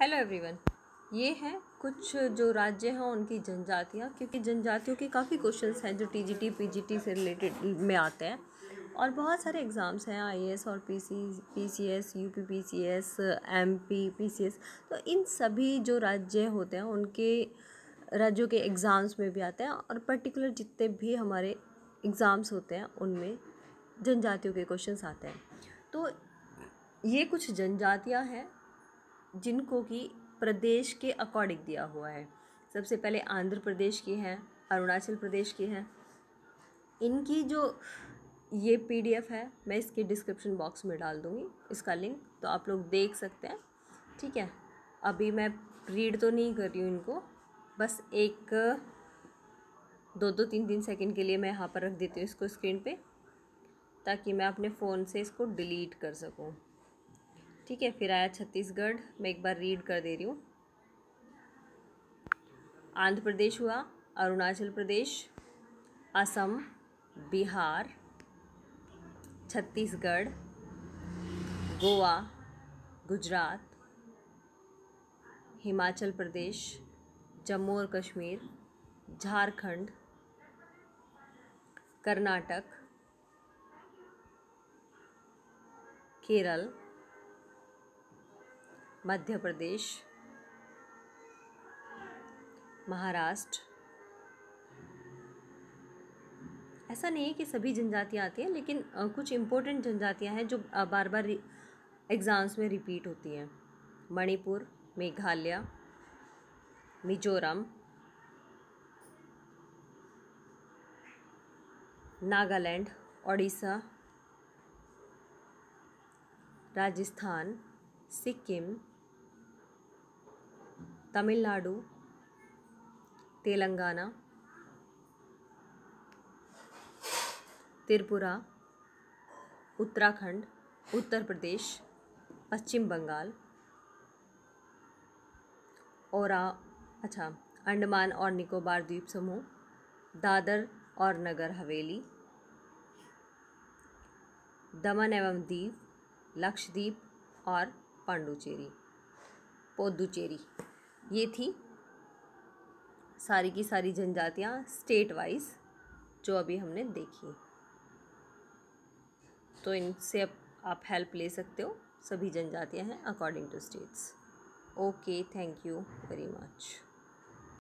Hello everyone ये हैं कुछ जो राज्य हैं उनकी जनजातियाँ, क्योंकि जनजातियों के काफ़ी क्वेश्चंस हैं जो टीजीटी पीजीटी से रिलेटेड में आते हैं। और बहुत सारे एग्ज़ाम्स हैं आईएएस और PC PCS PCS MP PCS तो इन सभी जो राज्य होते हैं, उनके राज्यों के एग्ज़ाम्स में भी आते हैं और पर्टिकुलर जितने भी हमारे एग्ज़ाम्स होते हैं, उनमें जनजातियों के क्वेश्चंस आते हैं। तो ये कुछ जनजातियाँ हैं जिनको कि प्रदेश के अकॉर्डिंग दिया हुआ है। सबसे पहले आंध्र प्रदेश की हैं, अरुणाचल प्रदेश की हैं। इनकी जो ये पीडीएफ है, मैं इसके डिस्क्रिप्शन बॉक्स में डाल दूँगी, इसका लिंक तो आप लोग देख सकते हैं। ठीक है, अभी मैं रीड तो नहीं कर रही हूँ इनको, बस एक, दो दो, तीन तीन सेकंड के लिए मैं यहाँ पर रख देती हूँ इसको स्क्रीन पे, ताकि मैं अपने फ़ोन से इसको डिलीट कर सकूँ। ठीक है, फिर आया छत्तीसगढ़, मैं एक बार रीड कर दे रही हूँ। आंध्र प्रदेश हुआ, अरुणाचल प्रदेश, असम, बिहार, छत्तीसगढ़, गोवा, गुजरात, हिमाचल प्रदेश, जम्मू और कश्मीर, झारखंड, कर्नाटक, केरल मध्य प्रदेश, महाराष्ट्र। ऐसा नहीं है कि सभी जनजातियाँ आती हैं, लेकिन कुछ इम्पोर्टेंट जनजातियाँ हैं जो बार बार एग्ज़ाम्स में रिपीट होती हैं। मणिपुर, मेघालय, मिजोरम, नागालैंड, ओडिशा, राजस्थान, सिक्किम तमिलनाडु तेलंगाना त्रिपुरा उत्तराखंड उत्तर प्रदेश पश्चिम बंगाल और आ, अच्छा अंडमान और निकोबार द्वीप समूह दादर और नगर हवेली दमन एवं दीव लक्षद्वीप और पांडुचेरी पोदुचेरी ये थी सारी की सारी जनजातियाँ स्टेट वाइज जो अभी हमने देखी तो इनसे अब आप हेल्प ले सकते हो। सभी जनजातियाँ हैं according to states okay thank you very much